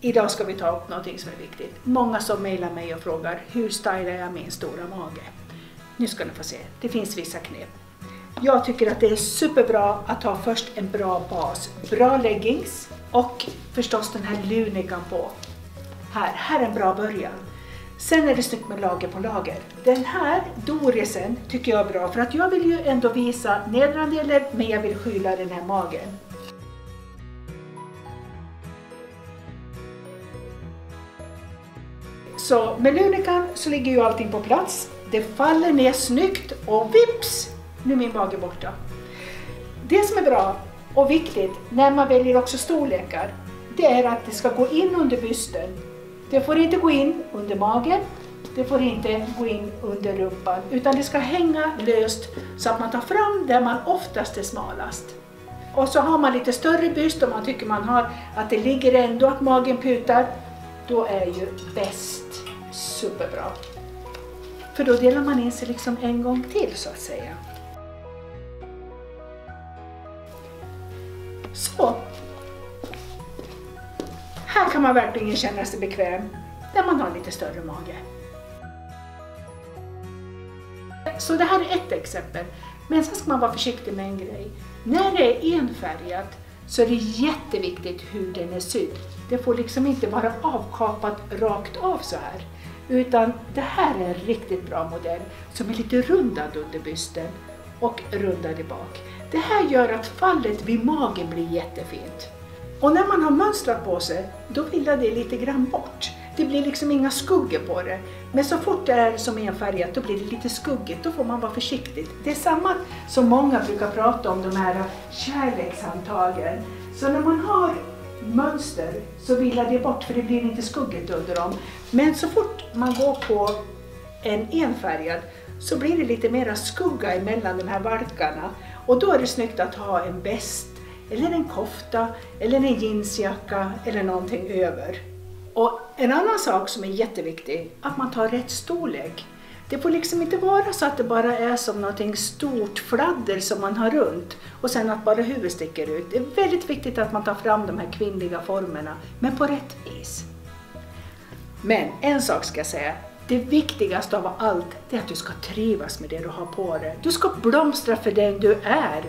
Idag ska vi ta upp något som är viktigt. Många som mejlar mig och frågar hur stylar jag min stora mage? Nu ska ni få se, det finns vissa knep. Jag tycker att det är superbra att ha först en bra bas. Bra leggings och förstås den här lunikan på. Här, här är en bra början. Sen är det snyggt med lager på lager. Den här dorisen tycker jag är bra för att jag vill ju ändå visa nedre delen men jag vill skyla den här magen. Så med lunikan så ligger ju allting på plats. Det faller ner snyggt och vips! Nu är min mage borta. Det som är bra och viktigt när man väljer också storlekar, det är att det ska gå in under bysten. Det får inte gå in under magen, det får inte gå in under rumpan, utan det ska hänga löst så att man tar fram där man oftast är smalast. Och så har man lite större byst och man tycker man har att det ligger ändå att magen putar, då är ju bäst superbra. För då delar man in sig liksom en gång till så att säga. Så. Här kan man verkligen känna sig bekväm när man har lite större mage. Så det här är ett exempel. Men sen ska man vara försiktig med en grej. När det är enfärgat så är det jätteviktigt hur den är sydd. Det får liksom inte vara avkapat rakt av så här. Utan det här är en riktigt bra modell som är lite rundad under bysten och rundad i bak. Det här gör att fallet vid magen blir jättefint. Och när man har mönstrat på sig, då vill det lite grann bort. Det blir liksom inga skuggor på det. Men så fort det är som enfärgat, då blir det lite skuggigt. Då får man vara försiktig. Det är samma som många brukar prata om, de här kärlekshandtagen. Så när man har mönster så vilar det bort för det blir inte skuggigt under dem. Men så fort man går på en enfärgad så blir det lite mera skugga emellan de här valkarna. Och då är det snyggt att ha en väst, eller en kofta, eller en jeansjacka eller någonting över. Och en annan sak som är jätteviktig, att man tar rätt storlek. Det får liksom inte vara så att det bara är som någonting stort fladder som man har runt och sen att bara huvudet sticker ut. Det är väldigt viktigt att man tar fram de här kvinnliga formerna, men på rätt vis. Men en sak ska jag säga, det viktigaste av allt är att du ska trivas med det du har på dig. Du ska blomstra för den du är.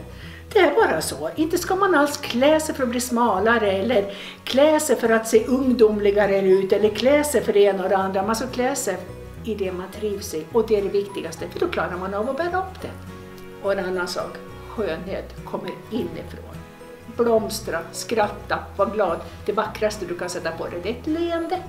Det är bara så. Inte ska man alls klä sig för att bli smalare eller klä sig för att se ungdomligare ut eller klä sig för det ena och det andra. Man ska klä sig i det man trivs i och det är det viktigaste för då klarar man av att bära upp det. Och en annan sak, skönhet kommer inifrån. Blomstra, skratta, var glad. Det vackraste du kan sätta på dig det är ett leende.